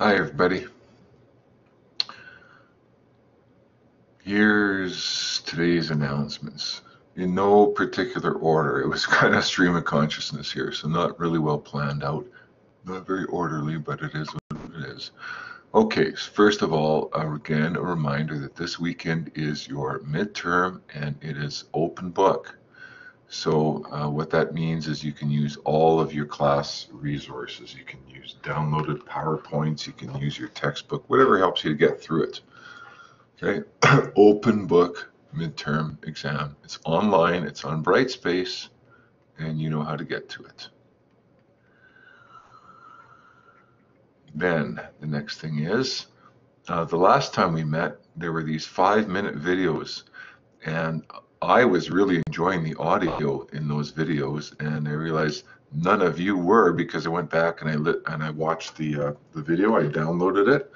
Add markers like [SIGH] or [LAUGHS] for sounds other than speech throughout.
Hi, everybody. Here's today's announcements. In no particular order. It was [LAUGHS] kind of stream of consciousness here, so not really well planned out. Not very orderly, but it is what it is. Okay, so first of all, uh, again, a reminder that this weekend is your midterm and it is open book. So uh, what that means is you can use all of your class resources. You can use downloaded PowerPoints, you can use your textbook, whatever helps you to get through it. Okay, [CLEARS THROAT] open book midterm exam. It's online, it's on Brightspace, and you know how to get to it. Then the next thing is, uh, the last time we met, there were these five minute videos, and I was really enjoying the audio in those videos, and I realized none of you were because I went back and I lit and I watched the uh, the video. I downloaded it,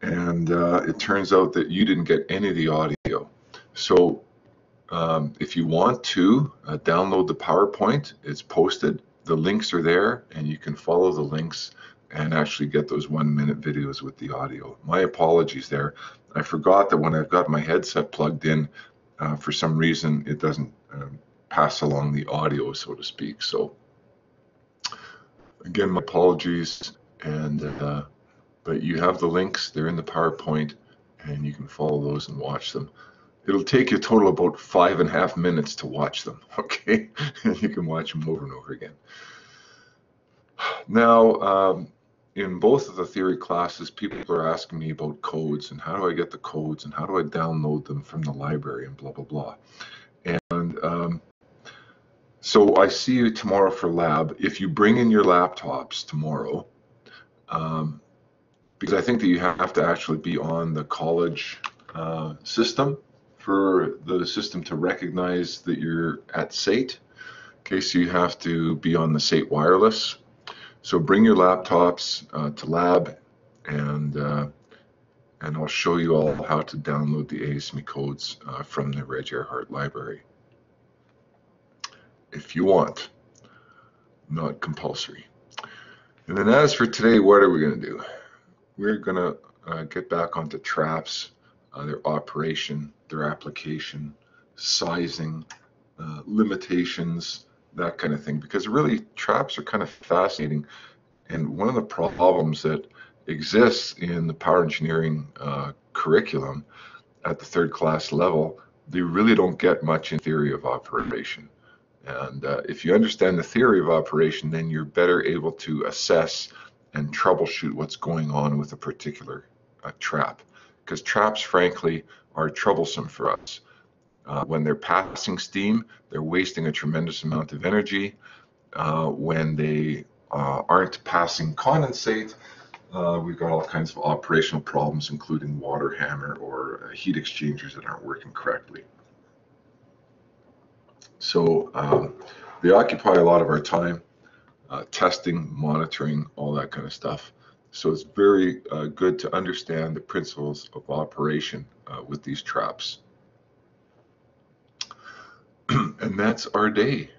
and uh, it turns out that you didn't get any of the audio. So um, if you want to uh, download the PowerPoint, it's posted. The links are there, and you can follow the links and actually get those one minute videos with the audio. My apologies there. I forgot that when I've got my headset plugged in, uh, for some reason it doesn't um, pass along the audio, so to speak. So again, my apologies. And uh, but you have the links; they're in the PowerPoint, and you can follow those and watch them. It'll take you a total about five and a half minutes to watch them. [LAUGHS] Okay, and you can watch them over and over again. Now, um, in both of the theory classes, people are asking me about codes and how do I get the codes and how do I download them from the library and blah, blah, blah. And um, so I see you tomorrow for lab. If you bring in your laptops tomorrow, um, because I think that you have to actually be on the college uh, system for the system to recognize that you're at SAIT. Okay, so you have to be on the SAIT wireless so bring your laptops uh, to lab and uh, and I'll show you all how to download the ASME codes uh, from the Reg Erhardt library. If you want, not compulsory. And then as for today, what are we going to do? We're going to uh, get back onto traps, uh, their operation, their application, sizing, uh, limitations, that kind of thing because really traps are kind of fascinating. And one of the problems that exists in the power engineering uh, curriculum at the third class level they really don't get much in theory of operation. And uh, if you understand the theory of operation then you're better able to assess and troubleshoot what's going on with a particular uh, trap. Because traps frankly are troublesome for us uh, when they're passing steam, they're wasting a tremendous amount of energy. Uh, when they uh, aren't passing condensate, uh, we've got all kinds of operational problems, including water hammer or uh, heat exchangers that aren't working correctly. So um, they occupy a lot of our time, uh, testing, monitoring, all that kind of stuff. So it's very good to understand the principles of operation with these traps. [CLEARS THROAT] and that's our day.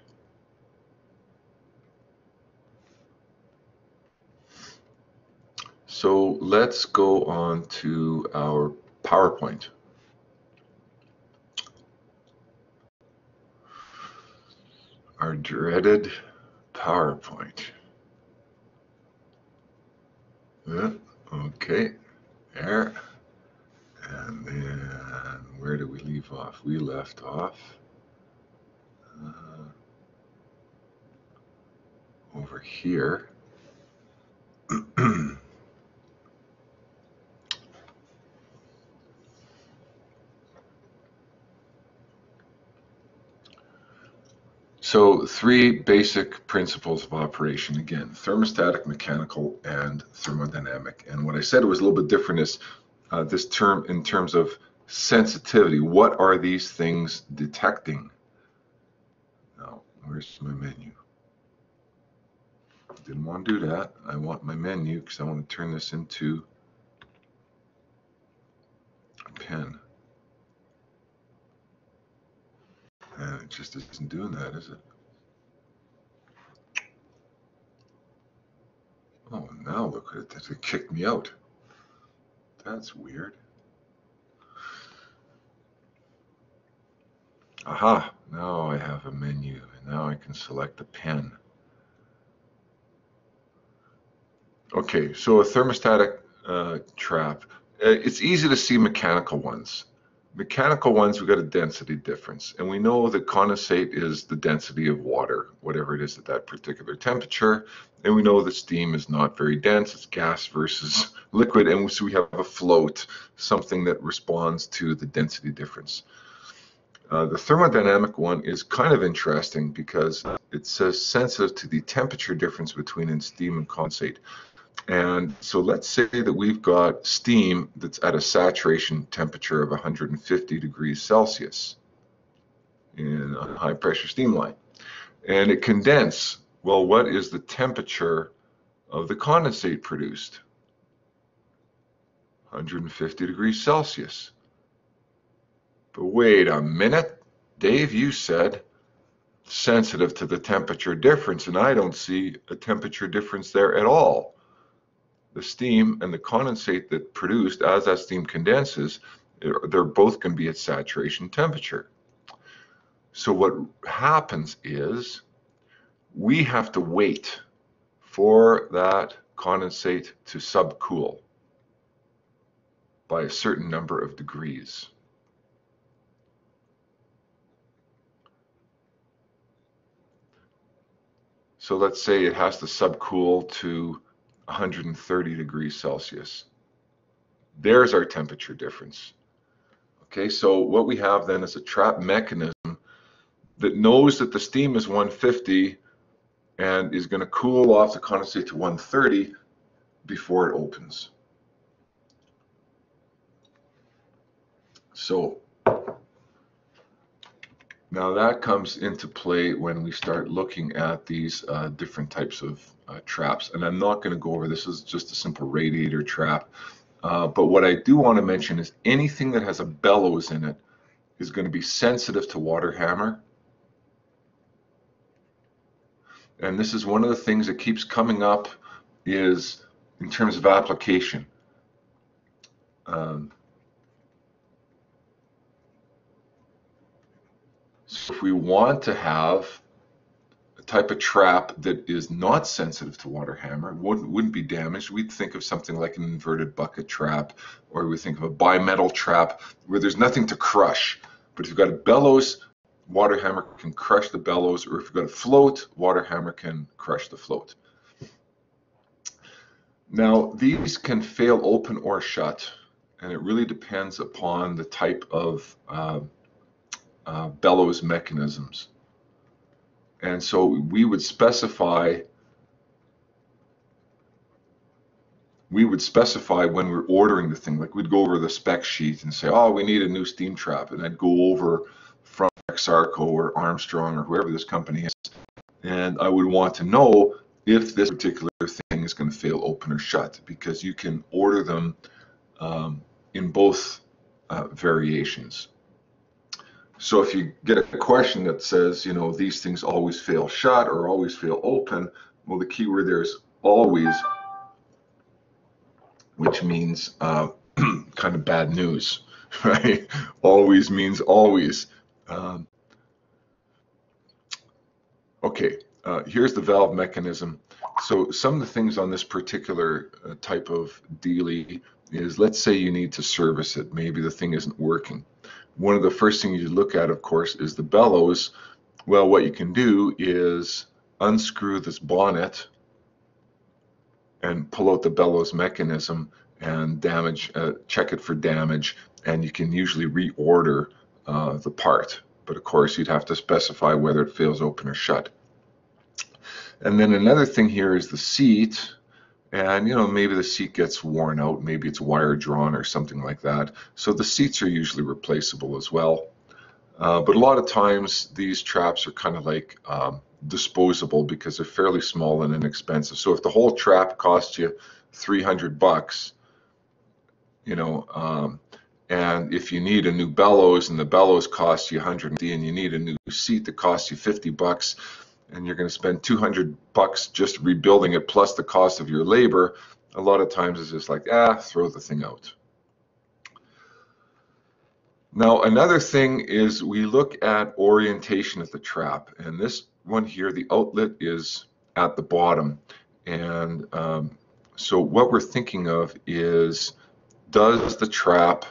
So let's go on to our PowerPoint. Our dreaded PowerPoint. Yeah, okay, there. And then where do we leave off? We left off uh, over here. [CLEARS THROAT] So three basic principles of operation, again, thermostatic, mechanical, and thermodynamic. And what I said was a little bit different is uh, this term in terms of sensitivity. What are these things detecting? Where's my menu? Didn't want to do that. I want my menu because I want to turn this into a pen. And it just isn't doing that, is it? Oh, now look at it. It kicked me out. That's weird. Aha, now I have a menu and now I can select a pen. Okay, so a thermostatic uh, trap. Uh, it's easy to see mechanical ones. Mechanical ones, we've got a density difference. And we know that condensate is the density of water, whatever it is at that particular temperature. And we know that steam is not very dense, it's gas versus [LAUGHS] liquid. And so we have a float, something that responds to the density difference. Uh, the thermodynamic one is kind of interesting because it says sensitive to the temperature difference between steam and condensate. And so let's say that we've got steam that's at a saturation temperature of 150 degrees Celsius in a high pressure steam line. And it condense. Well, what is the temperature of the condensate produced? 150 degrees Celsius. But wait a minute, Dave, you said sensitive to the temperature difference, and I don't see a temperature difference there at all the steam and the condensate that produced as that steam condenses, they're both going to be at saturation temperature. So what happens is we have to wait for that condensate to subcool by a certain number of degrees. So let's say it has to subcool to 130 degrees Celsius. There's our temperature difference. Okay, so what we have then is a trap mechanism that knows that the steam is 150 and is going to cool off the condensate to 130 before it opens. So now that comes into play when we start looking at these uh, different types of uh, traps. And I'm not going to go over this is just a simple radiator trap. Uh, but what I do want to mention is anything that has a bellows in it is going to be sensitive to water hammer. And this is one of the things that keeps coming up is in terms of application. Um, if we want to have a type of trap that is not sensitive to water hammer, wouldn't, wouldn't be damaged. We'd think of something like an inverted bucket trap, or we think of a bimetal trap where there's nothing to crush. But if you've got a bellows, water hammer can crush the bellows, or if you've got a float, water hammer can crush the float. Now, these can fail open or shut, and it really depends upon the type of uh, uh, bellows mechanisms. And so we would specify we would specify when we're ordering the thing, like we'd go over the spec sheet and say, oh, we need a new steam trap. And I'd go over from Exarco or Armstrong or whoever this company is. And I would want to know if this particular thing is going to fail open or shut because you can order them um, in both uh, variations. So if you get a question that says, you know, these things always fail shut or always fail open, well, the keyword there is always, which means uh, [CLEARS THROAT] kind of bad news, [LAUGHS] right? always means always. Um, okay, uh, here's the valve mechanism. So some of the things on this particular uh, type of dealie is, let's say you need to service it. Maybe the thing isn't working one of the first things you look at, of course, is the bellows. Well, what you can do is unscrew this bonnet and pull out the bellows mechanism and damage, uh, check it for damage, and you can usually reorder uh, the part. But of course, you'd have to specify whether it fails open or shut. And then another thing here is the seat and you know maybe the seat gets worn out maybe it's wire drawn or something like that. So the seats are usually replaceable as well. Uh, but a lot of times these traps are kind of like um, disposable because they're fairly small and inexpensive. So if the whole trap costs you 300 bucks you know um, and if you need a new bellows and the bellows cost you 150 and you need a new seat that costs you 50 bucks and you're going to spend 200 bucks just rebuilding it plus the cost of your labor, a lot of times it's just like, ah, throw the thing out. Now, another thing is we look at orientation of the trap, and this one here, the outlet is at the bottom. And um, so what we're thinking of is, does the trap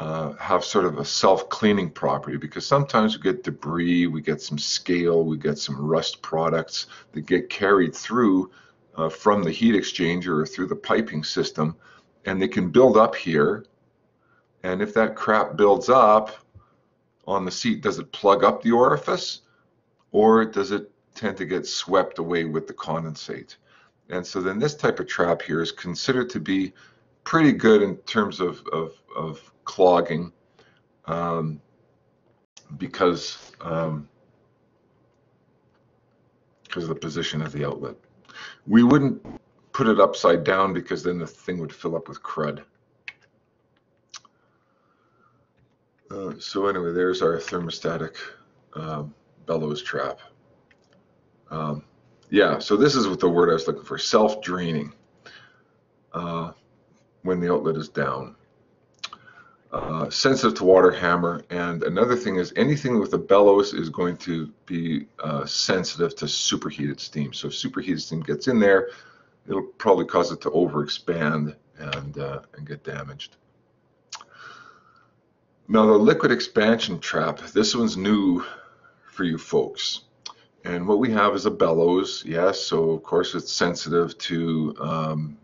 uh, have sort of a self-cleaning property because sometimes we get debris, we get some scale, we get some rust products that get carried through uh, from the heat exchanger or through the piping system, and they can build up here. And if that crap builds up on the seat, does it plug up the orifice or does it tend to get swept away with the condensate? And so then this type of trap here is considered to be pretty good in terms of, of, of clogging um, because um, because of the position of the outlet. We wouldn't put it upside down because then the thing would fill up with crud. Uh, so anyway, there's our thermostatic um, bellows trap. Um, yeah, so this is what the word I was looking for, self-draining uh, when the outlet is down uh, sensitive to water hammer. And another thing is anything with a bellows is going to be uh, sensitive to superheated steam. So if superheated steam gets in there, it'll probably cause it to overexpand and, uh, and get damaged. Now the liquid expansion trap, this one's new for you folks. And what we have is a bellows, yes, so of course it's sensitive to um,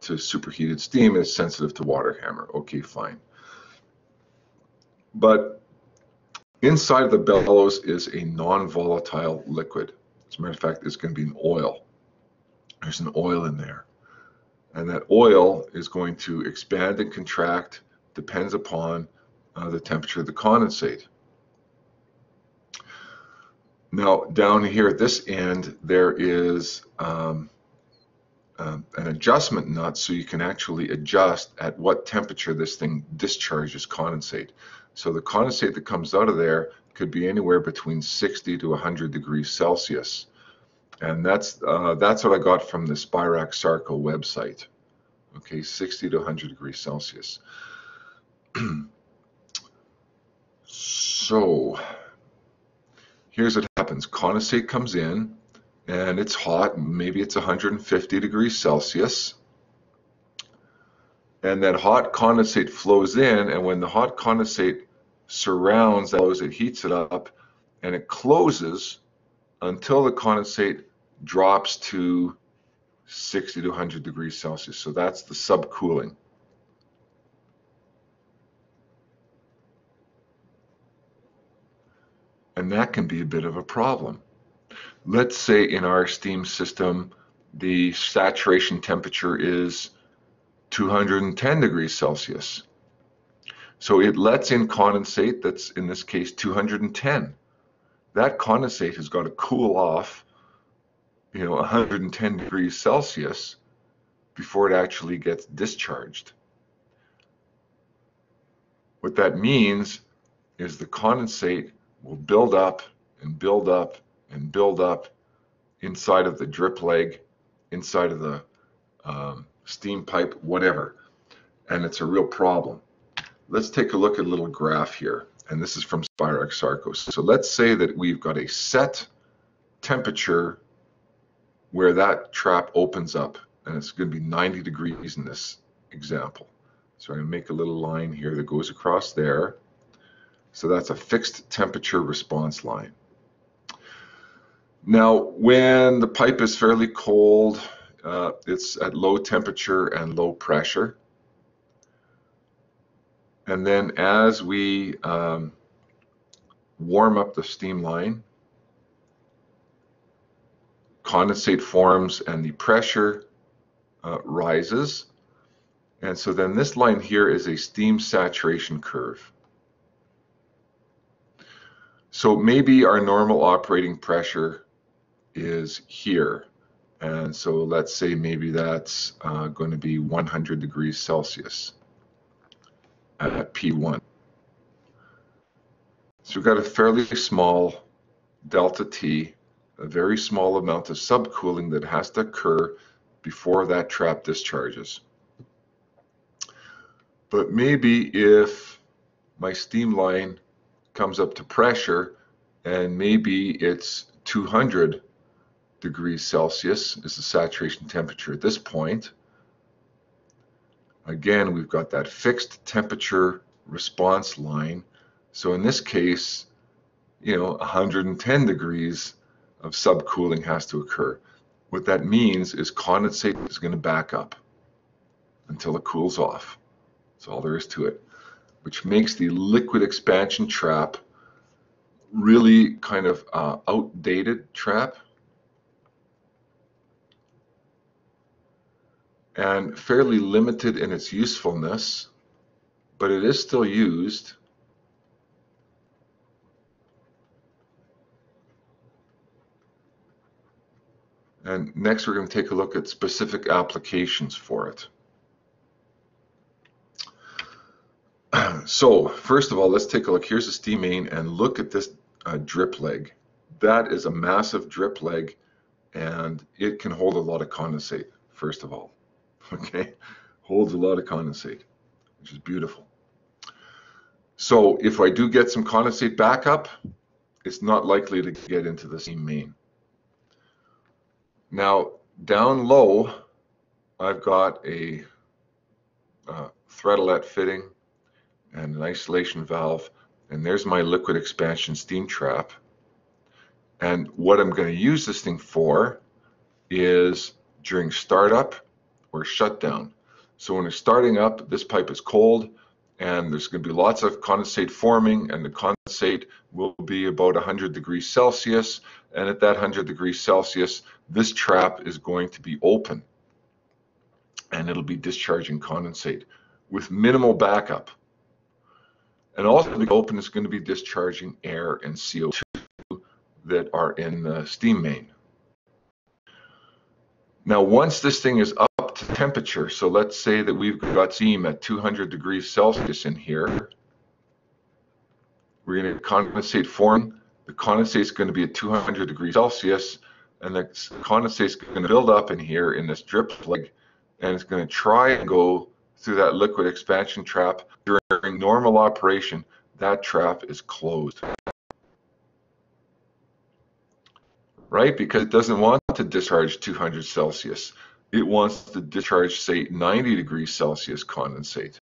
to superheated steam, it's sensitive to water hammer. Okay, fine. But inside of the bellows is a non-volatile liquid. As a matter of fact, it's going to be an oil. There's an oil in there. And that oil is going to expand and contract, depends upon uh, the temperature of the condensate. Now, down here at this end, there is um, um, an adjustment nut so you can actually adjust at what temperature this thing discharges condensate. So the condensate that comes out of there could be anywhere between 60 to 100 degrees Celsius. And that's, uh, that's what I got from the Spirax Sarco website. Okay, 60 to 100 degrees Celsius. [CLEARS THROAT] so here's what happens. Condensate comes in and it's hot. Maybe it's 150 degrees Celsius and that hot condensate flows in and when the hot condensate surrounds those, it heats it up, and it closes until the condensate drops to 60 to 100 degrees Celsius. So that's the subcooling. And that can be a bit of a problem. Let's say in our steam system, the saturation temperature is 210 degrees Celsius. So it lets in condensate that's in this case 210. That condensate has got to cool off, you know, 110 degrees Celsius before it actually gets discharged. What that means is the condensate will build up and build up and build up inside of the drip leg, inside of the um, steam pipe, whatever. And it's a real problem let's take a look at a little graph here. And this is from Spirax Sarco. So let's say that we've got a set temperature where that trap opens up. And it's going to be 90 degrees in this example. So I'm going to make a little line here that goes across there. So that's a fixed temperature response line. Now, when the pipe is fairly cold, uh, it's at low temperature and low pressure. And then as we um, warm up the steam line, condensate forms and the pressure uh, rises. And so then this line here is a steam saturation curve. So maybe our normal operating pressure is here. And so let's say maybe that's uh, going to be 100 degrees Celsius at P1. So we've got a fairly small delta T a very small amount of subcooling that has to occur before that trap discharges. But maybe if my steam line comes up to pressure and maybe it's 200 degrees Celsius is the saturation temperature at this point. Again, we've got that fixed temperature response line. So in this case, you know, 110 degrees of subcooling has to occur. What that means is condensate is going to back up until it cools off. That's all there is to it, which makes the liquid expansion trap really kind of uh, outdated trap. And fairly limited in its usefulness, but it is still used. And next we're going to take a look at specific applications for it. [CLEARS THROAT] So first of all, let's take a look. Here's a steam main and look at this uh, drip leg. That is a massive drip leg and it can hold a lot of condensate, first of all. [LAUGHS] Okay, holds a lot of condensate, which is beautiful. So if I do get some condensate backup, it's not likely to get into the steam main. Now, down low, I've got a uh, threadolet fitting and an isolation valve, and there's my liquid expansion steam trap. And what I'm going to use this thing for is during startup or shutdown. So when it's starting up, this pipe is cold, and there's going to be lots of condensate forming and the condensate will be about 100 degrees Celsius and at that 100 degrees Celsius this trap is going to be open and it'll be discharging condensate with minimal backup and also the open is going to be discharging air and CO2 that are in the steam main. Now once this thing is up temperature. So let's say that we've got steam at 200 degrees Celsius in here. We're going to condensate form. The condensate is going to be at 200 degrees Celsius, and the condensate is going to build up in here in this drip leg, and it's going to try and go through that liquid expansion trap. During normal operation, that trap is closed. Right? Because it doesn't want to discharge 200 Celsius it wants to discharge, say, 90 degrees Celsius condensate.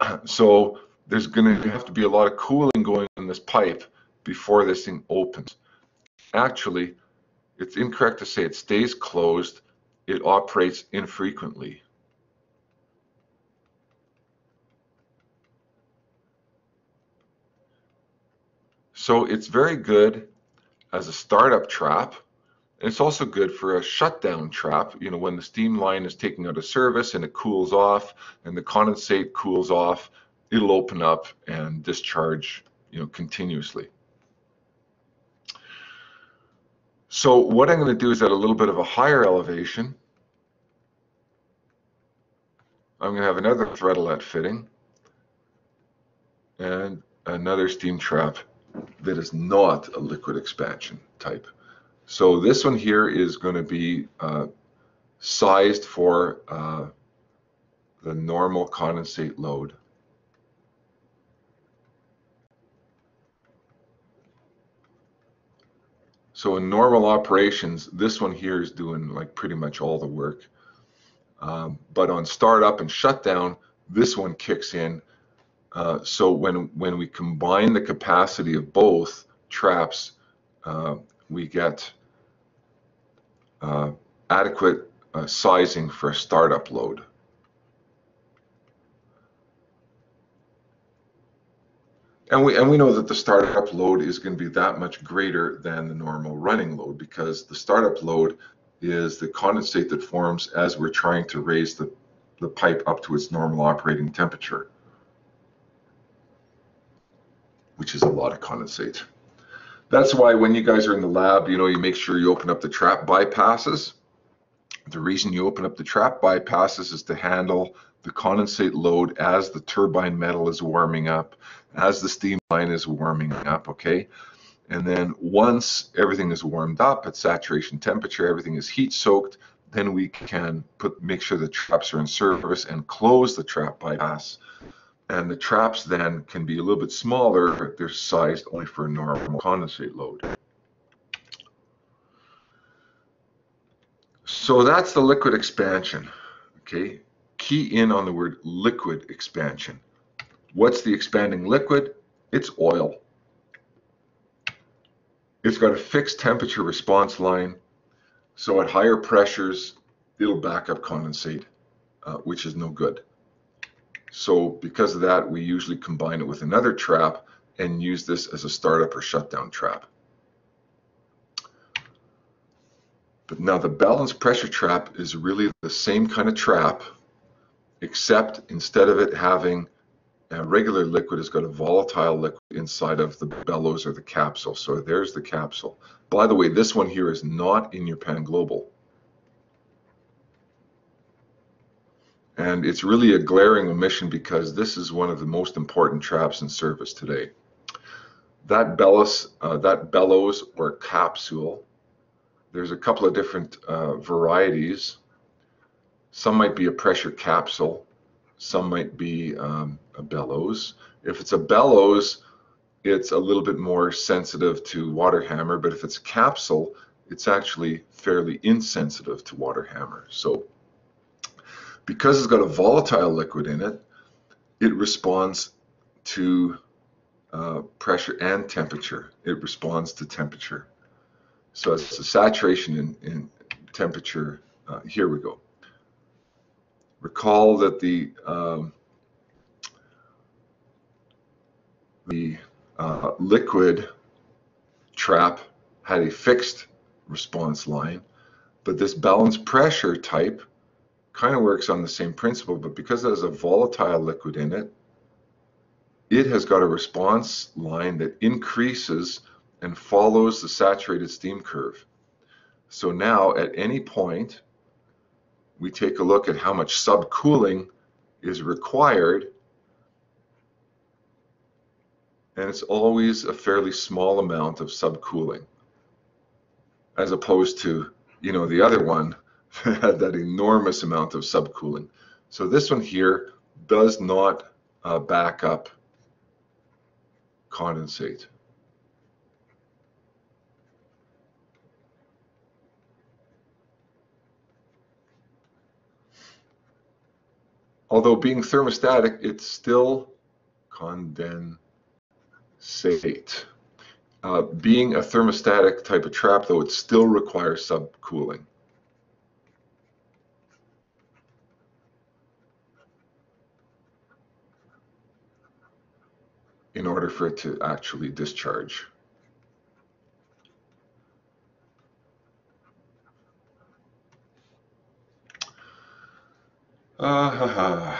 [CLEARS THROAT] So there's going to have to be a lot of cooling going in this pipe before this thing opens. Actually, it's incorrect to say it stays closed. It operates infrequently. So it's very good as a startup trap it's also good for a shutdown trap, you know, when the steam line is taking out of service and it cools off and the condensate cools off, it'll open up and discharge, you know, continuously. So what I'm going to do is at a little bit of a higher elevation, I'm going to have another threadolet fitting and another steam trap that is not a liquid expansion type. So this one here is going to be uh, sized for uh, the normal condensate load. So in normal operations, this one here is doing like pretty much all the work. Um, but on startup and shutdown, this one kicks in. Uh, so when when we combine the capacity of both traps, uh, we get uh, adequate uh, sizing for a startup load. And we, and we know that the startup load is going to be that much greater than the normal running load because the startup load is the condensate that forms as we're trying to raise the, the pipe up to its normal operating temperature, which is a lot of condensate. That's why when you guys are in the lab, you know, you make sure you open up the trap bypasses. The reason you open up the trap bypasses is to handle the condensate load as the turbine metal is warming up, as the steam line is warming up, okay? And then once everything is warmed up at saturation temperature, everything is heat soaked, then we can put make sure the traps are in service and close the trap bypass. And the traps then can be a little bit smaller. They're sized only for a normal condensate load. So that's the liquid expansion. Okay, key in on the word liquid expansion. What's the expanding liquid? It's oil. It's got a fixed temperature response line, so at higher pressures, it'll back up condensate, uh, which is no good. So because of that, we usually combine it with another trap and use this as a startup or shutdown trap. But now the balanced pressure trap is really the same kind of trap, except instead of it having a regular liquid, it's got a volatile liquid inside of the bellows or the capsule. So there's the capsule. By the way, this one here is not in your Pan Global. And it's really a glaring omission because this is one of the most important traps in service today. That bellows, uh, that bellows or capsule there's a couple of different uh, varieties. Some might be a pressure capsule. Some might be um, a bellows. If it's a bellows, it's a little bit more sensitive to water hammer, but if it's a capsule, it's actually fairly insensitive to water hammer. So because it's got a volatile liquid in it, it responds to uh, pressure and temperature. It responds to temperature. So it's a saturation in, in temperature. Uh, here we go. Recall that the um, the uh, liquid trap had a fixed response line, but this balanced pressure type kind of works on the same principle, but because there's a volatile liquid in it, it has got a response line that increases and follows the saturated steam curve. So now at any point, we take a look at how much subcooling is required and it's always a fairly small amount of subcooling as opposed to you know the other one had [LAUGHS] that enormous amount of subcooling so this one here does not uh, back up condensate Although being thermostatic, it's still condensate. Uh, being a thermostatic type of trap, though, it still requires subcooling. In order for it to actually discharge. Uh,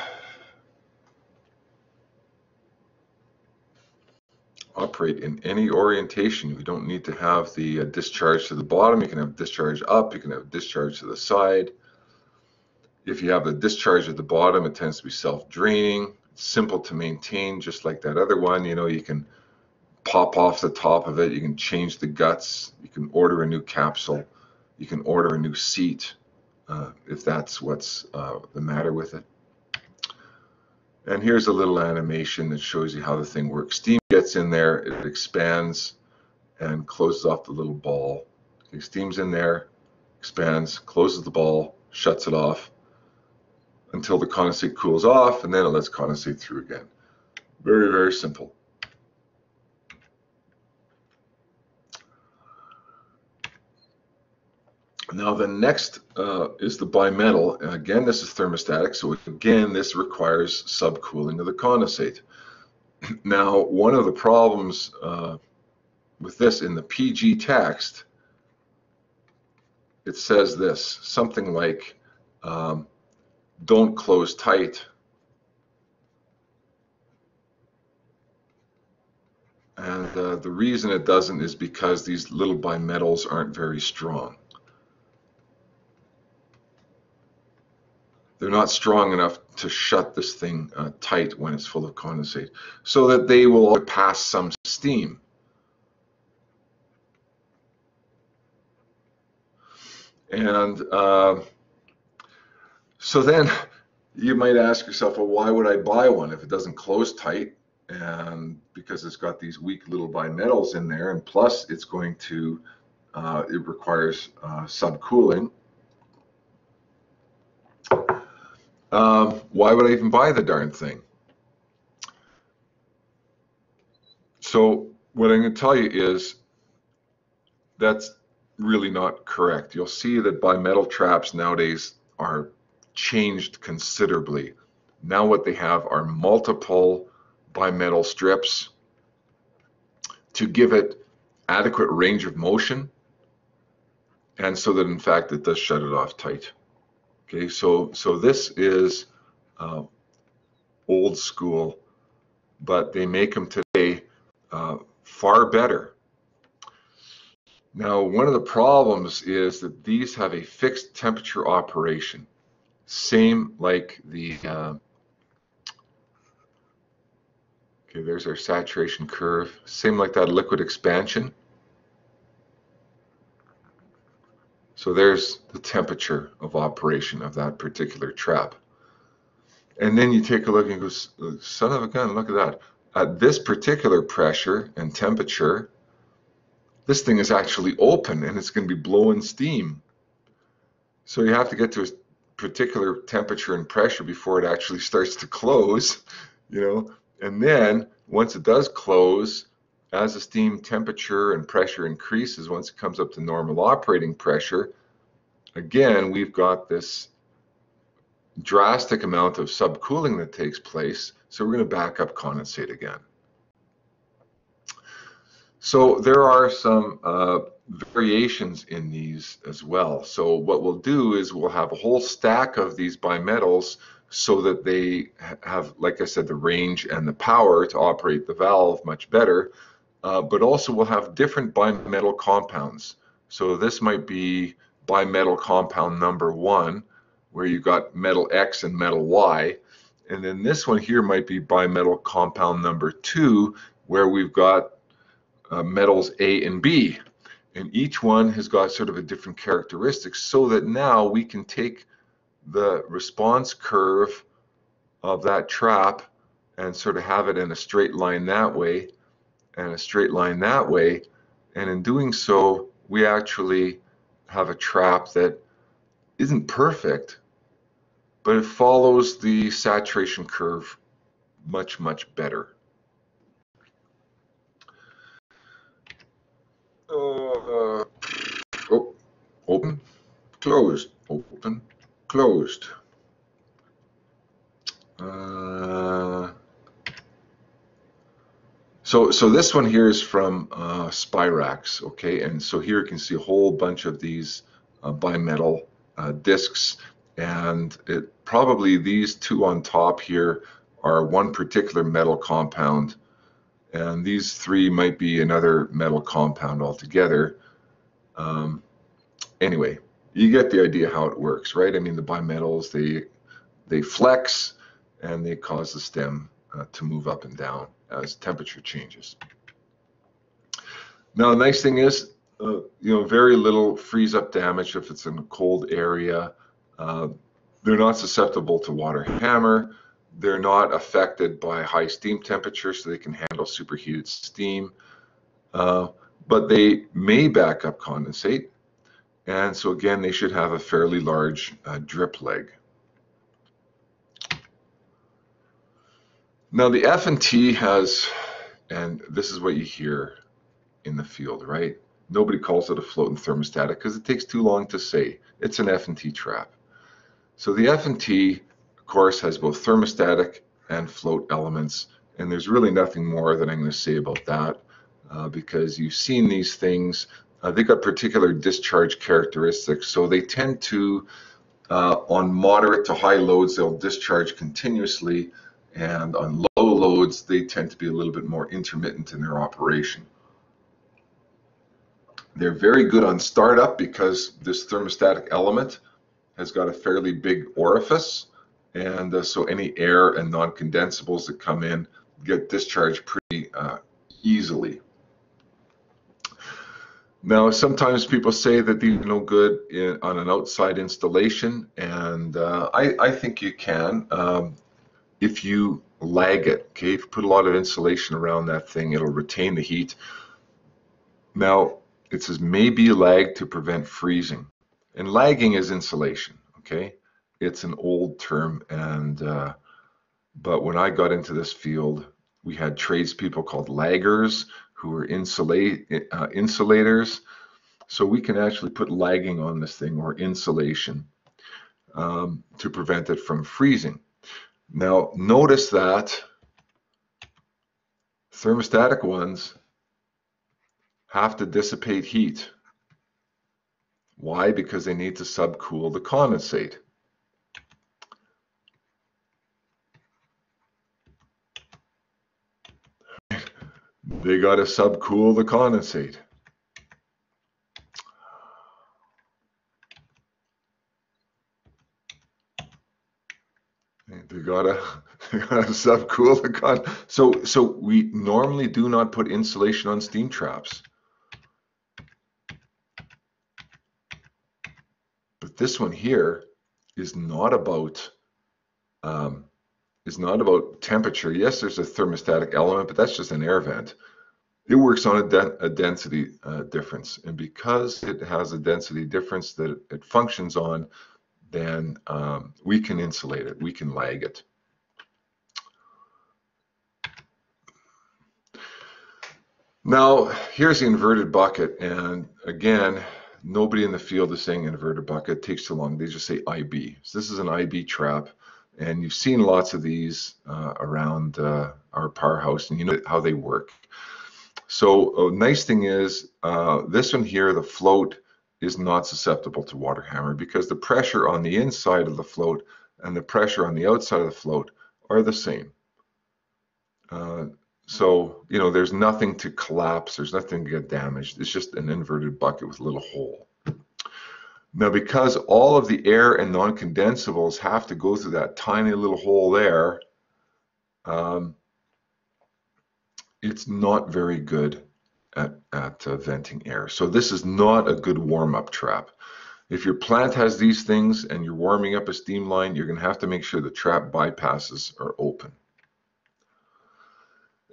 operate in any orientation. You don't need to have the uh, discharge to the bottom. You can have discharge up. You can have discharge to the side. If you have the discharge at the bottom, it tends to be self-draining. Simple to maintain, just like that other one. You know, you can pop off the top of it. You can change the guts. You can order a new capsule. You can order a new seat uh, if that's what's uh, the matter with it. And here's a little animation that shows you how the thing works. Steam gets in there, it expands and closes off the little ball. Okay, steam's in there, expands, closes the ball, shuts it off until the condensate cools off, and then it lets condensate through again. Very, very simple. Now the next uh, is the bimetal. And again, this is thermostatic, so again, this requires subcooling of the condensate. [CLEARS THROAT] Now, one of the problems uh, with this in the PG text, it says this, something like, um, don't close tight. And uh, the reason it doesn't is because these little bimetals aren't very strong. They're not strong enough to shut this thing uh, tight when it's full of condensate so that they will pass some steam. And uh, so then you might ask yourself, well, why would I buy one if it doesn't close tight? And because it's got these weak little bimetals in there, and plus it's going to, uh, it requires uh, subcooling. Um, why would I even buy the darn thing? So what I'm going to tell you is that's really not correct. You'll see that bimetal traps nowadays are changed considerably. Now what they have are multiple bimetal strips to give it adequate range of motion and so that in fact it does shut it off tight. Okay, so so this is uh, old school, but they make them today uh, far better. Now, one of the problems is that these have a fixed temperature operation, same like the, uh, okay, there's our saturation curve, same like that liquid expansion. So there's the temperature of operation of that particular trap. And then you take a look and go, son of a gun, look at that. At this particular pressure and temperature, this thing is actually open and it's going to be blowing steam. So you have to get to a particular temperature and pressure before it actually starts to close, you know. And then once it does close, as the steam temperature and pressure increases, once it comes up to normal operating pressure, again, we've got this drastic amount of subcooling that takes place. So we're going to back up condensate again. So there are some uh, variations in these as well. So what we'll do is we'll have a whole stack of these bimetals so that they have, like I said, the range and the power to operate the valve much better uh, but also we'll have different bimetal compounds. So this might be bimetal compound number one, where you've got metal X and metal Y. And then this one here might be bimetal compound number two, where we've got uh, metals A and B. And each one has got sort of a different characteristics so that now we can take the response curve of that trap and sort of have it in a straight line that way and a straight line that way. And in doing so, we actually have a trap that isn't perfect, but it follows the saturation curve much, much better. Uh, oh, open, closed, open, closed. Uh, so, so this one here is from uh, okay? And so here you can see a whole bunch of these uh, bimetal uh, discs, and it probably these two on top here are one particular metal compound, and these three might be another metal compound altogether. Um, anyway, you get the idea how it works, right? I mean, the bimetals they they flex and they cause the stem uh, to move up and down as temperature changes. Now, the nice thing is, uh, you know, very little freeze up damage if it's in a cold area. Uh, they're not susceptible to water hammer. They're not affected by high steam temperatures, so they can handle superheated steam. Uh, but they may back up condensate. And so again, they should have a fairly large uh, drip leg. Now the F&T has, and this is what you hear in the field, right? Nobody calls it a floating thermostatic because it takes too long to say. It's an F&T trap. So the F&T, of course, has both thermostatic and float elements, and there's really nothing more that I'm going to say about that uh, because you've seen these things. Uh, they've got particular discharge characteristics, so they tend to, uh, on moderate to high loads, they'll discharge continuously and on low loads, they tend to be a little bit more intermittent in their operation. They're very good on startup because this thermostatic element has got a fairly big orifice, and uh, so any air and non-condensables that come in get discharged pretty uh, easily. Now, sometimes people say that these are no good in, on an outside installation, and uh, I, I, think you can. Um, if you lag it, okay, if you put a lot of insulation around that thing, it'll retain the heat. Now, it says maybe lag to prevent freezing. And lagging is insulation, okay? It's an old term, and uh, but when I got into this field, we had tradespeople called laggers who are insulate, uh, insulators. So we can actually put lagging on this thing or insulation um, to prevent it from freezing. Now notice that thermostatic ones have to dissipate heat. Why? Because they need to subcool the condensate. They got to subcool the condensate. They gotta, [LAUGHS] they gotta subcool the con. So, so we normally do not put insulation on steam traps. But this one here is not about um, is not about temperature. Yes, there's a thermostatic element, but that's just an air vent. It works on a, de a density uh, difference, and because it has a density difference that it, functions on, then um, we can insulate it. We can lag it. Now, here's the inverted bucket, and again, nobody in the field is saying inverted bucket. It takes too long. They just say IB. So this is an IB trap, and you've seen lots of these uh, around uh, our powerhouse, and you know how they work. So a nice thing is uh, this one here, the float is not susceptible to water hammer because the pressure on the inside of the float and the pressure on the outside of the float are the same. Uh, so, you know, there's nothing to collapse. There's nothing to get damaged. It's just an inverted bucket with a little hole. Now, because all of the air and non-condensables have to go through that tiny little hole there, um, it's not very good at, at uh, venting air. So this is not a good warm-up trap. If your plant has these things and you're warming up a steam line, you're going to have to make sure the trap bypasses are open.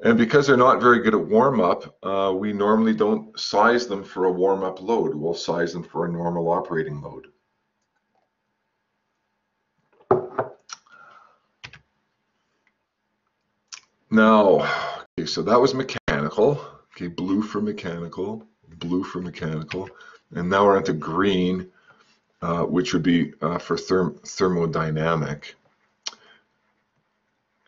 And because they're not very good at warm up, uh, we normally don't size them for a warm up load. We'll size them for a normal operating load. Now, okay, so that was mechanical. Okay, blue for mechanical, blue for mechanical. And now we're into green, uh, which would be uh, for therm thermodynamic.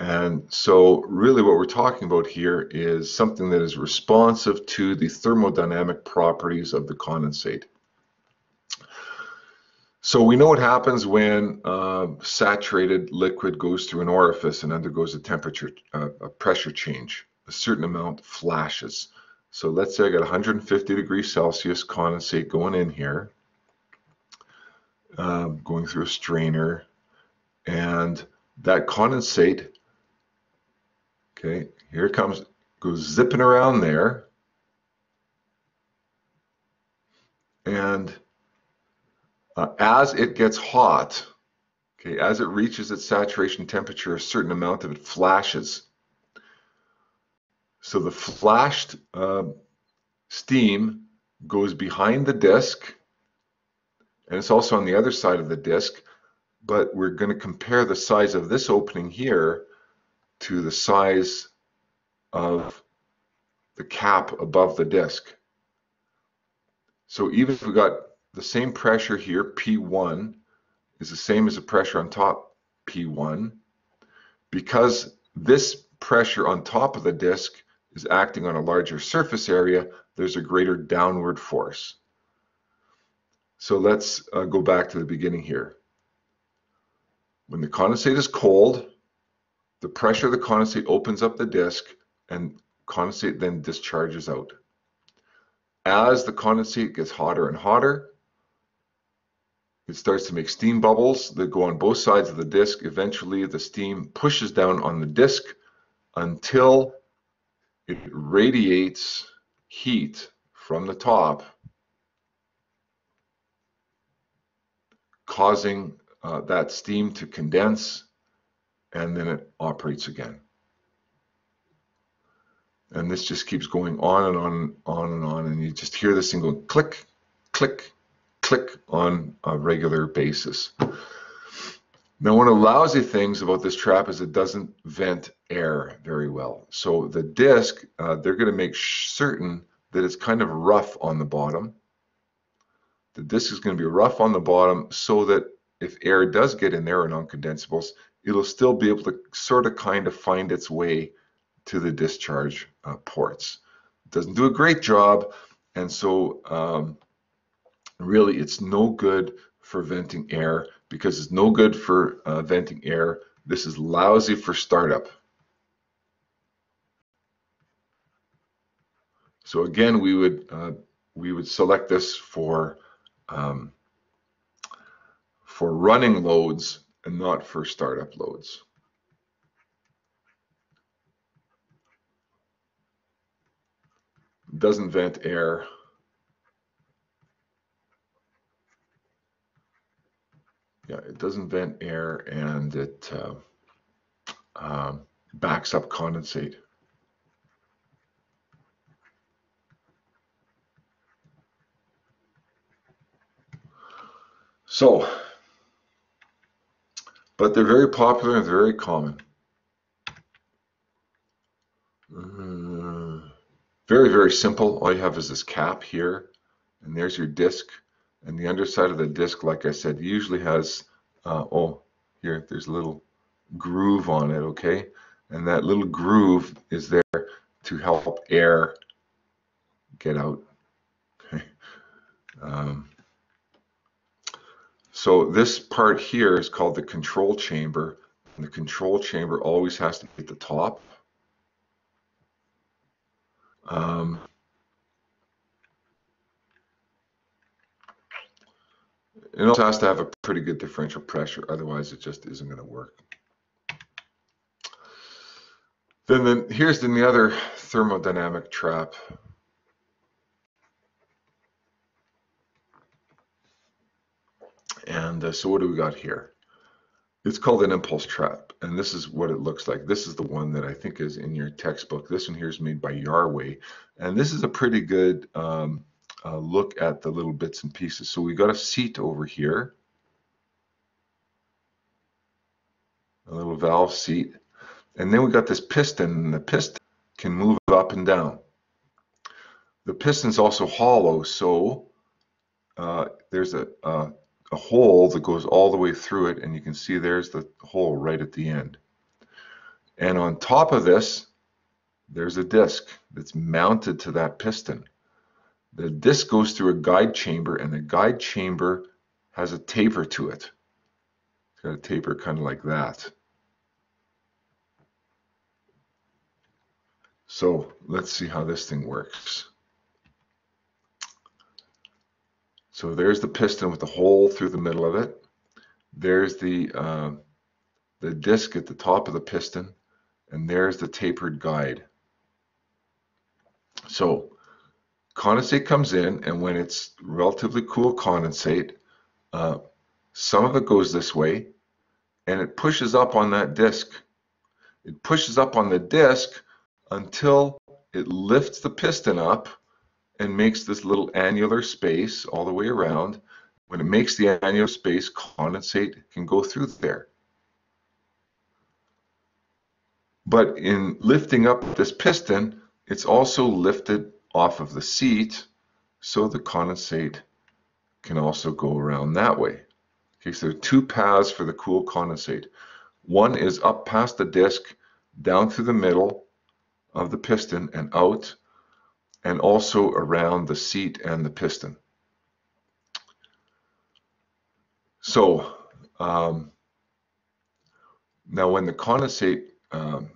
And so really what we're talking about here is something that is responsive to the thermodynamic properties of the condensate. So we know what happens when uh, saturated liquid goes through an orifice and undergoes a temperature, uh, a pressure change. A certain amount flashes. So let's say I got 150 degrees Celsius condensate going in here, um, going through a strainer, and that condensate Okay, here it comes, goes zipping around there. And uh, as it gets hot, okay, as it reaches its saturation temperature, a certain amount of it flashes. So the flashed uh, steam goes behind the disk, and it's also on the other side of the disk, but we're going to compare the size of this opening here to the size of the cap above the disk. So even if we got the same pressure here, P1 is the same as the pressure on top, P1, because this pressure on top of the disk is acting on a larger surface area, there's a greater downward force. So let's uh, go back to the beginning here. When the condensate is cold, the pressure of the condensate opens up the disc and condensate then discharges out. As the condensate gets hotter and hotter, it starts to make steam bubbles that go on both sides of the disc. Eventually, the steam pushes down on the disc until it radiates heat from the top, causing uh, that steam to condense and then it operates again. And this just keeps going on and on, and on and on, and you just hear this thing go click, click, click on a regular basis. Now, one of the lousy things about this trap is it doesn't vent air very well. So the disc, uh, they're going to make certain that it's kind of rough on the bottom. The disc is going to be rough on the bottom so that if air does get in there or non-condensables, it'll still be able to sort of kind of find its way to the discharge uh, ports. It doesn't do a great job, and so um, really it's no good for venting air because it's no good for uh, venting air. This is lousy for startup. So again, we would uh, we would select this for um, for running loads and not for startup loads. Doesn't vent air. Yeah, it doesn't vent air and it uh, um, backs up condensate. So, but they're very popular and very common. Uh, very, very simple. All you have is this cap here, and there's your disc. And the underside of the disc, like I said, usually has, uh, oh, here, there's a little groove on it, okay? And that little groove is there to help air get out. Okay. [LAUGHS] Um, so this part here is called the control chamber. And the control chamber always has to be at the top. Um, it also has to have a pretty good differential pressure, otherwise it just isn't going to work. Then, then here's the other thermodynamic trap. And uh, so what do we got here? It's called an impulse trap, and this is what it looks like. This is the one that I think is in your textbook. This one here is made by Yarway, and this is a pretty good um, uh, look at the little bits and pieces. So we got a seat over here, a little valve seat, and then we got this piston, and the piston can move up and down. The piston's also hollow, so uh, there's a, a a hole that goes all the way through it and you can see there's the hole right at the end. And on top of this, there's a disc that's mounted to that piston. The disc goes through a guide chamber and the guide chamber has a taper to it. It's got a taper kind of like that. So let's see how this thing works. So there's the piston with the hole through the middle of it. There's the, uh, the disc at the top of the piston, and there's the tapered guide. So condensate comes in, and when it's relatively cool condensate, uh, some of it goes this way, and it pushes up on that disc. It pushes up on the disc until it lifts the piston up and makes this little annular space all the way around. When it makes the annular space, condensate can go through there. But in lifting up this piston, it's also lifted off of the seat so the condensate can also go around that way. Okay, so there are two paths for the cool condensate. One is up past the disc, down through the middle of the piston and out and also around the seat and the piston. So um, now when the condensate um,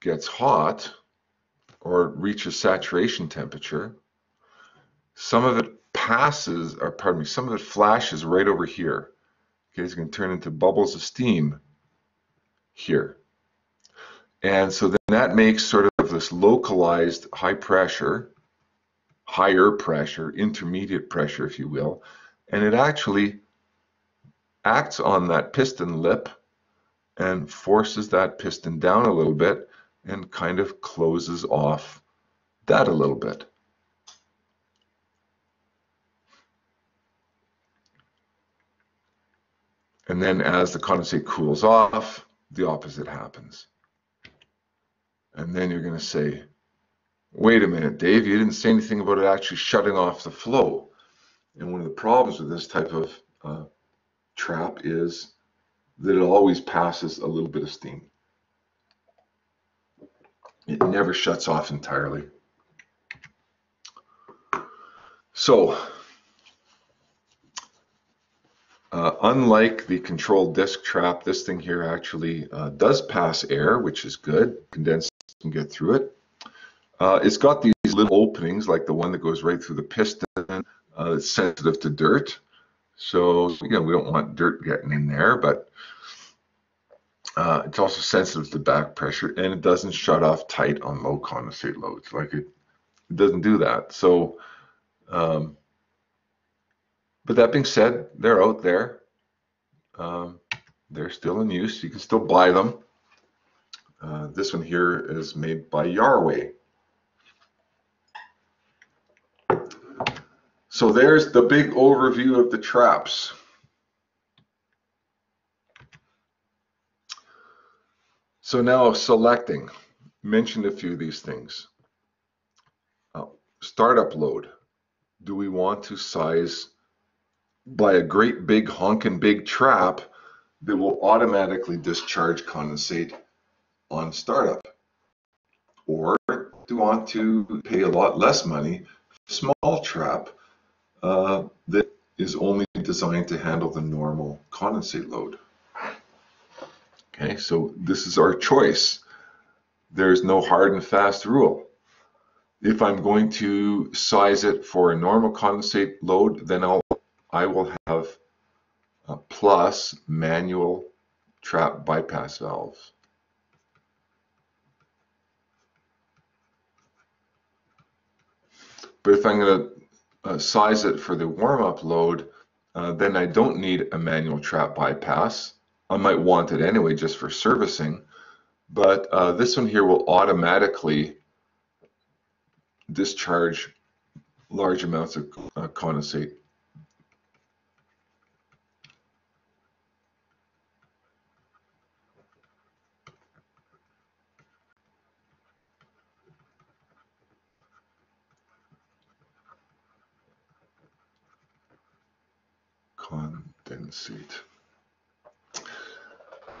gets hot or reaches saturation temperature, some of it passes, or pardon me, some of it flashes right over here. Okay, it's going to turn into bubbles of steam here. And so then that makes sort of this localized high pressure, higher pressure, intermediate pressure, if you will, and it actually acts on that piston lip and forces that piston down a little bit and kind of closes off that a little bit. And then as the condensate cools off, the opposite happens. And then you're going to say, wait a minute, Dave, you didn't say anything about it actually shutting off the flow. And one of the problems with this type of uh, trap is that it always passes a little bit of steam. It never shuts off entirely. So, uh, unlike the controlled disc trap, this thing here actually uh, does pass air, which is good. Condensed get through it. Uh, it's got these little openings, like the one that goes right through the piston. Uh, it's sensitive to dirt. So, again, we don't want dirt getting in there, but uh, it's also sensitive to back pressure, and it doesn't shut off tight on low condensate loads. Like it, it doesn't do that. So, um, but that being said, they're out there. Um, they're still in use. You can still buy them. Uh, this one here is made by Yarway. So there's the big overview of the traps. So now selecting, mentioned a few of these things. Uh, startup load. Do we want to size by a great big honking big trap that will automatically discharge condensate on startup? Or do we want to pay a lot less money small trap uh, that is only designed to handle the normal condensate load? Okay, so this is our choice. There's no hard and fast rule. If I'm going to size it for a normal condensate load, then I'll, I will have a plus manual trap bypass valves. But if I'm going to uh, size it for the warm-up load, uh, then I don't need a manual trap bypass. I might want it anyway just for servicing, but uh, this one here will automatically discharge large amounts of uh, condensate.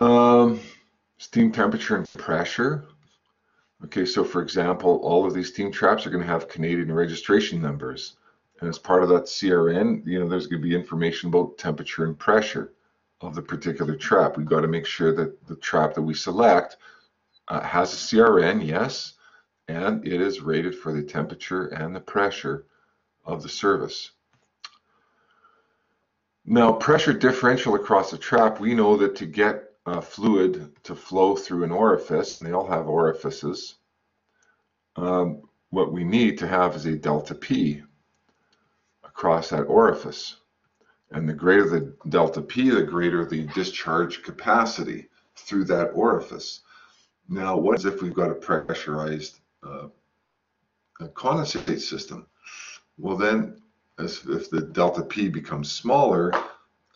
Condensate. Um, steam temperature and pressure. Okay, so for example, all of these steam traps are going to have Canadian registration numbers. And as part of that CRN, you know, there's going to be information about temperature and pressure of the particular trap. We've got to make sure that the trap that we select uh, has a CRN, yes, and it is rated for the temperature and the pressure of the service. Now, pressure differential across a trap, we know that to get uh, fluid to flow through an orifice, and they all have orifices, um, what we need to have is a delta P across that orifice. And the greater the delta P, the greater the discharge capacity through that orifice. Now, what if we've got a pressurized uh, a condensate system? Well, then, if the delta P becomes smaller,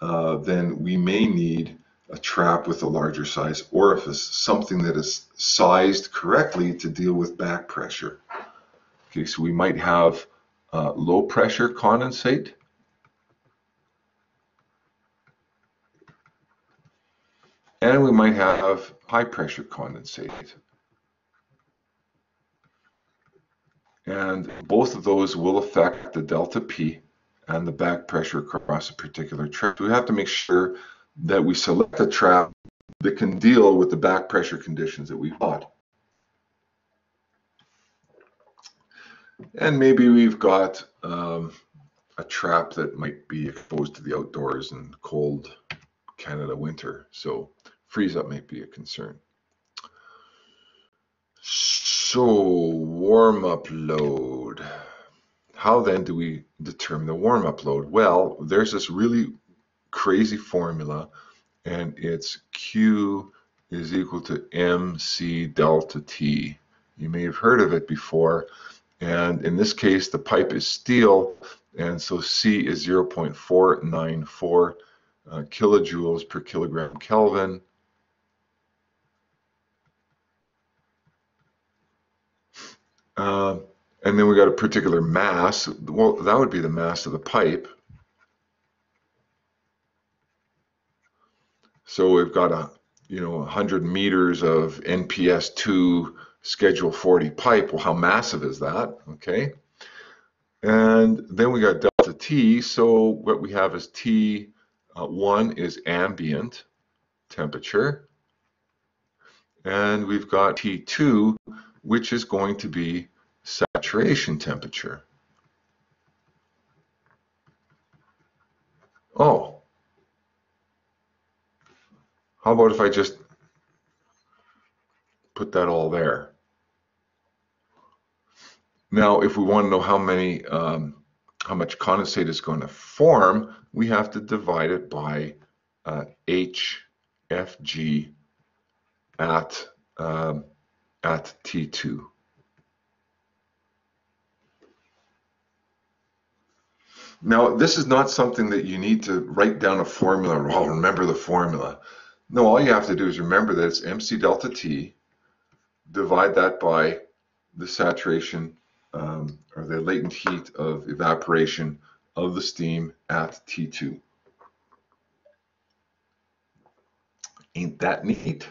uh, then we may need a trap with a larger size orifice, something that is sized correctly to deal with back pressure. Okay, so we might have uh, low pressure condensate. And we might have high pressure condensate. And both of those will affect the delta P and the back pressure across a particular trap. We have to make sure that we select a trap that can deal with the back pressure conditions that we've got. And maybe we've got um, a trap that might be exposed to the outdoors in cold Canada winter. So freeze up might be a concern. So warm up load. How then do we determine the warm up load? Well, there's this really crazy formula, and it's Q is equal to mc delta T. You may have heard of it before, and in this case, the pipe is steel, and so C is 0.494 uh, kilojoules per kilogram Kelvin. Uh, and then we got a particular mass. Well, that would be the mass of the pipe. So we've got a, you know, 100 meters of NPS 2 Schedule 40 pipe. Well, how massive is that? Okay. And then we got delta T. So what we have is T1 uh, is ambient temperature. And we've got T2, which is going to be saturation temperature. Oh, how about if I just put that all there? Now, if we want to know how many, um, how much condensate is going to form, we have to divide it by uh, HFG at um, at T2. Now, this is not something that you need to write down a formula. Oh, remember the formula. No, all you have to do is remember that it's MC delta T, divide that by the saturation um, or the latent heat of evaporation of the steam at T2. Ain't that neat?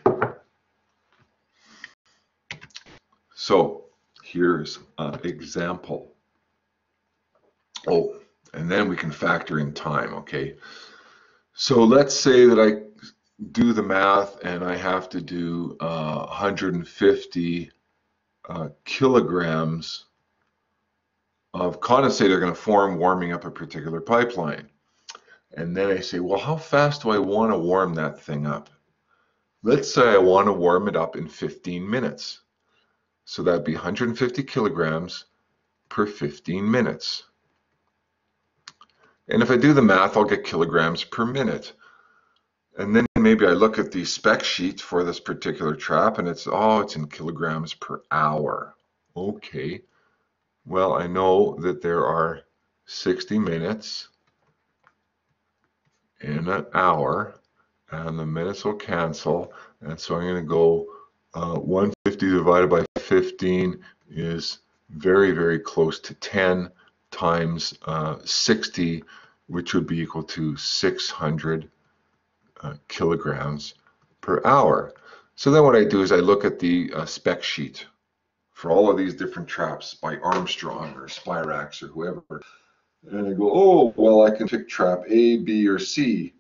So here's an example. Oh, and then we can factor in time, okay? So let's say that I do the math and I have to do uh, 150 uh, kilograms of condensate are going to form warming up a particular pipeline. And then I say, well, how fast do I want to warm that thing up? Let's say I want to warm it up in 15 minutes. So that'd be 150 kilograms per 15 minutes. And if I do the math, I'll get kilograms per minute. And then maybe I look at the spec sheet for this particular trap and it's, oh, it's in kilograms per hour. Okay. Well, I know that there are 60 minutes in an hour and the minutes will cancel. And so I'm going to go uh, 150 divided by 15 is very, very close to 10 times uh, 60, which would be equal to 600 uh, kilograms per hour. So then what I do is I look at the uh, spec sheet for all of these different traps by Armstrong or Spirax or whoever. And I go, oh, well, I can pick trap A, B, or C.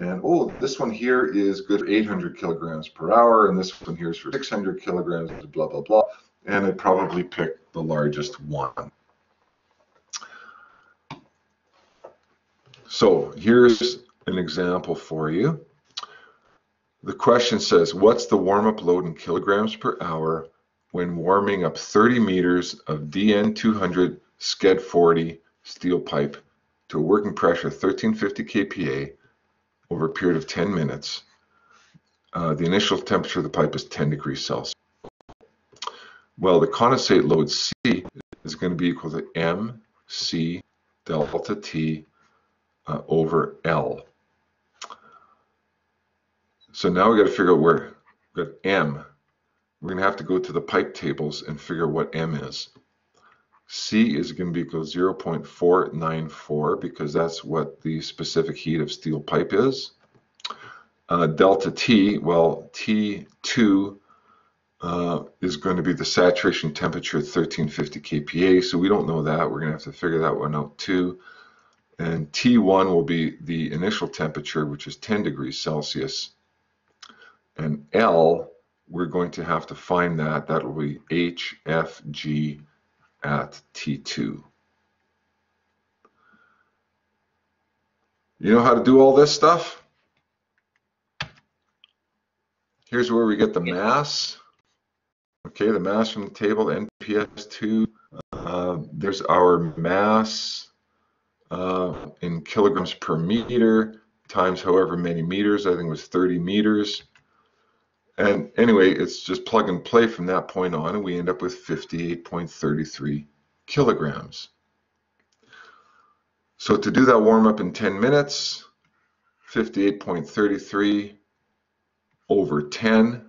And oh, this one here is good for 800 kilograms per hour, and this one here is for 600 kilograms, blah, blah, blah. And I probably pick the largest one. So here's an example for you. The question says, what's the warm-up load in kilograms per hour when warming up 30 meters of DN200 SCED 40 steel pipe to a working pressure of 1350 kPa over a period of 10 minutes? Uh, the initial temperature of the pipe is 10 degrees Celsius. Well, the condensate load C is going to be equal to mc delta T uh, over L. So now we got to figure out where we got M. We're going to have to go to the pipe tables and figure out what M is. C is going to be equal to 0.494 because that's what the specific heat of steel pipe is. Uh, delta T, well, T2 uh, is going to be the saturation temperature at 1350 kPa, so we don't know that. We're going to have to figure that one out too. And T1 will be the initial temperature, which is 10 degrees Celsius. And L, we're going to have to find that. That will be HFG at T2. You know how to do all this stuff? Here's where we get the mass. Okay, the mass from the table, NPS2. Uh, there's our mass uh, in kilograms per meter times however many meters. I think it was 30 meters. And anyway, it's just plug and play from that point on, and we end up with 58.33 kilograms. So to do that warm up in 10 minutes, 58.33 over 10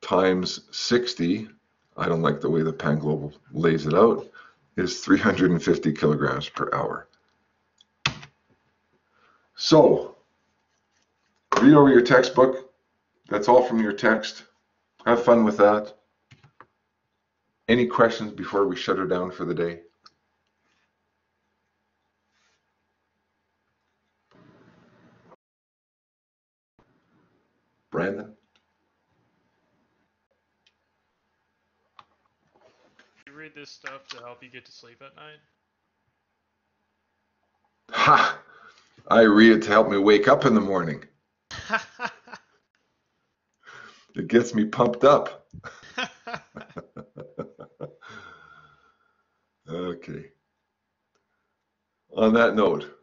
times 60, I don't like the way the Pan Global lays it out, is 350 kilograms per hour. So, read over your textbook. That's all from your text. Have fun with that. Any questions before we shut her down for the day? Brandon? You read this stuff to help you get to sleep at night? Ha! I read it to help me wake up in the morning. [LAUGHS] it gets me pumped up. [LAUGHS] [LAUGHS] okay. On that note,